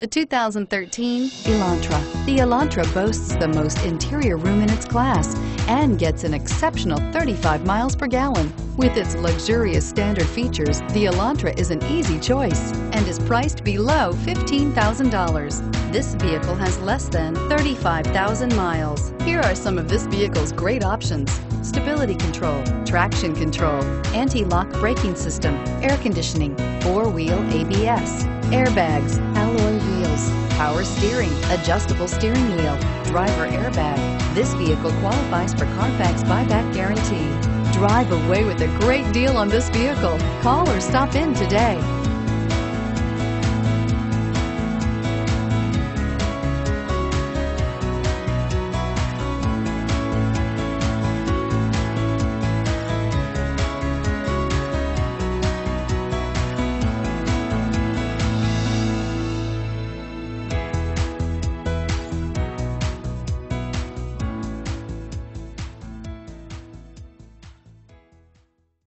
The 2013 Elantra. The Elantra boasts the most interior room in its class and gets an exceptional 35 miles per gallon. With its luxurious standard features, the Elantra is an easy choice and is priced below $15,000. This vehicle has less than 35,000 miles. Here are some of this vehicle's great options. Stability control, traction control, anti-lock braking system, air conditioning, four-wheel ABS, airbags, alloy wheels, power steering, adjustable steering wheel, driver airbag. This vehicle qualifies for Carfax buyback guarantee. Drive away with a great deal on this vehicle. Call or stop in today.